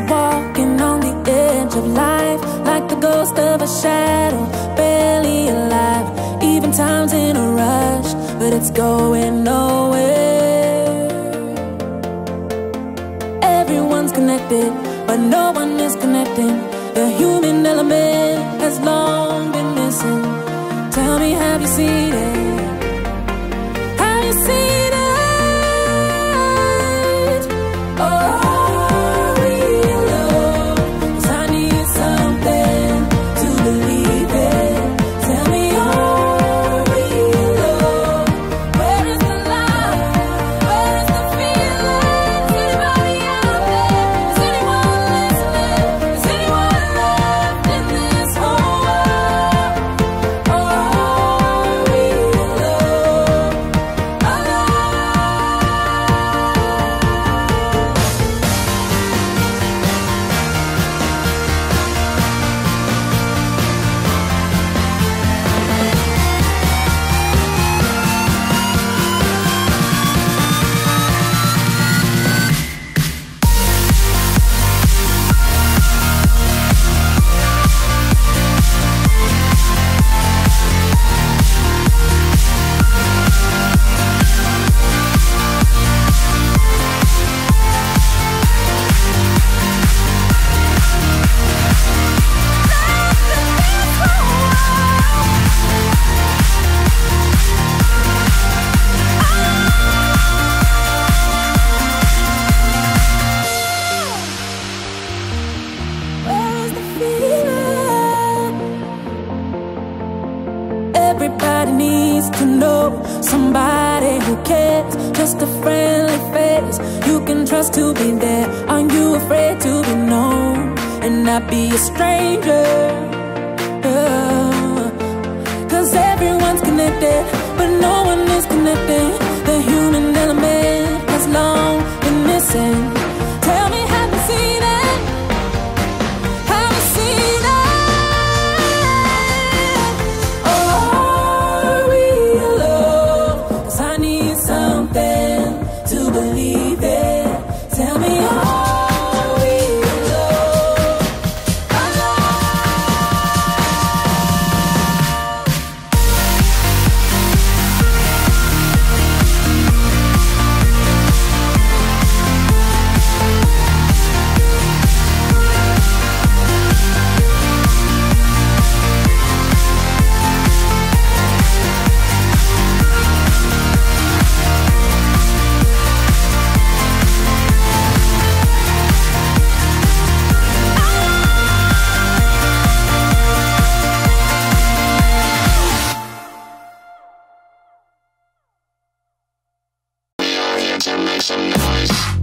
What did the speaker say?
Walking on the edge of life, like the ghost of a shadow, barely alive. Even time's in a rush, but it's going nowhere. Everyone's connected, but no one is connecting. The human element has long been missing. Tell me, have you seen needs to know somebody who cares. Just a friendly face you can trust to be there. Are you afraid to be known and not be a stranger? To make some noise.